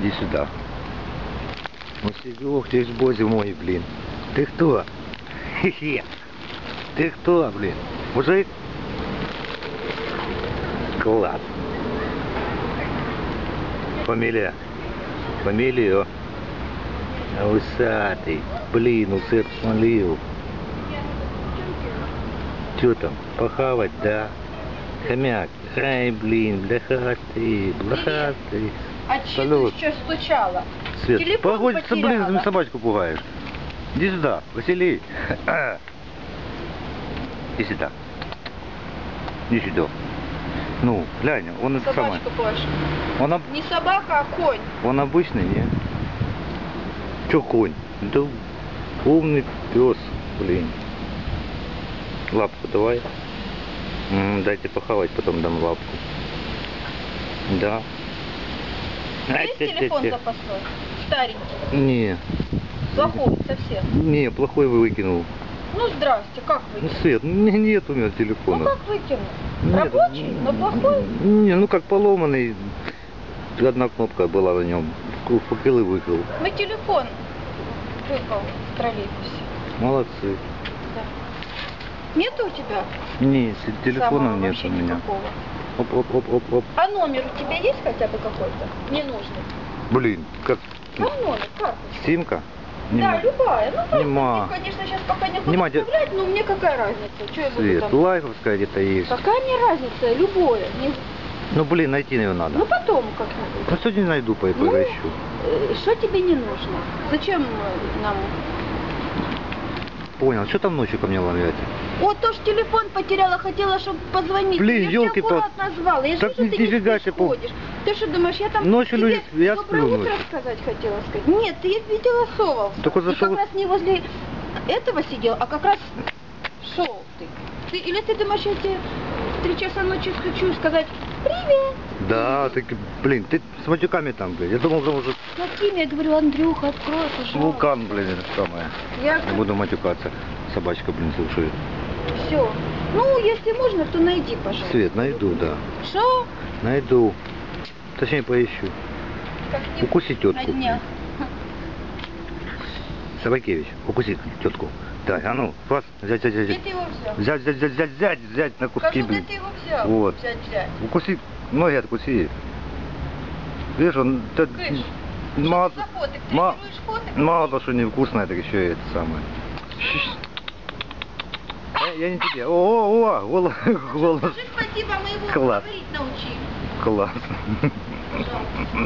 Иди сюда. Ось і- Ох ти ж боже мой, блін. Ти хто? Хе-хе. Ти хто, блін? Мужик? Клас. Фамилия? Фамилию? Усатый. Блин, усып смолил. Чё там, похавать, да? Хомяк. Ай, блин, бляхастый, блохастый. А че Салют. ты еще стучала? Свет, Телефон погодится, блин, потеряла. за собачку пугаешь. Иди сюда, Василий. Иди сюда. Иди сюда. Ну, глянь, он это самое. Он, об- Не собака, а конь. он обычный, не? Чё конь? Да умный пес, блин. Лапку давай. Дайте похавать, потом дам лапку. Да. Ай, Есть телефон запасной? Старенький. Не, Плохой совсем. не, плохой вы выкинул. Ну, здрасте, как Ну, выкинул? Свет, ну, не- нет у меня Ну, телефона. как выкинул? Нет, Рабочий, но плохой? Не, ну как поломанный. Одна кнопка была на нем. Вкил и выкил. Мы телефон выпал в троллейбусе. Молодцы. Да. Нету у тебя? Не, с- телефона самого нет у меня. никакого? Оп, оп, оп, оп, оп. А номер у тебя есть хотя бы какой-то? Не нужный. Блин, как Ну, номер, карточка. симка? Не да, любая. Ну, просто Нема. ты, конечно, сейчас пока не буду Нема вставлять, но мне какая разница? Что я буду Свет, там... лайковская где-то есть. Какая мне разница? Любое. Не- Ну блин, найти ее надо. Ну, потом как-нибудь. Ну сегодня найду, по Ну, поищу. э, Что тебе не нужно? Зачем э, нам? Понял, что там ночью ко мне ломаете? Вот то, что телефон потеряла, хотела, чтобы позвонить. Блин, я ёлки-пал- тебя аккуратно звала. Я ж Так вижу, ты не пол- ходишь. Ты что думаешь, я там Ночью тебе люди я доброе сплю утро сказать хотела сказать? Нет, ты видела совал. Так вот Ты зашел- как раз не возле этого сидел, а как раз шел ты. ты. Или ты думаешь, я тебе в три часа ночи стучу сказать «Привет». Да, так, блин, ты с матюками там, блин. Я думал, там уже Какими? Я говорю, Андрюха, открой, пожалуйста. вулкан, блин, это самое. Я Не буду матюкаться. Собачка, блин, слушает. Все. Ну, если можно, то найди, пожалуйста. Свет, найду, да. Что? Найду. Точнее, поищу. Укуси тетку. днях. Собакевич, укуси тетку. Да, а ну, вас, взять, взять, Где взять. ты его взял? Взять, взять, взять, взять, взять, взять на куски, Скажу, где блин. ты его взял? Вот. Взять, взять. Укуси, ноги откуси. Видишь, он... т- Кыш, мало, Что за фотик? ма- Тренируешь фотик? мало то, что невкусное, так еще и это самое. Я не тебе. О, о, о, голос, голос. Скажи спасибо, мы его Класс. говорить научили. Класс. Пожалуйста.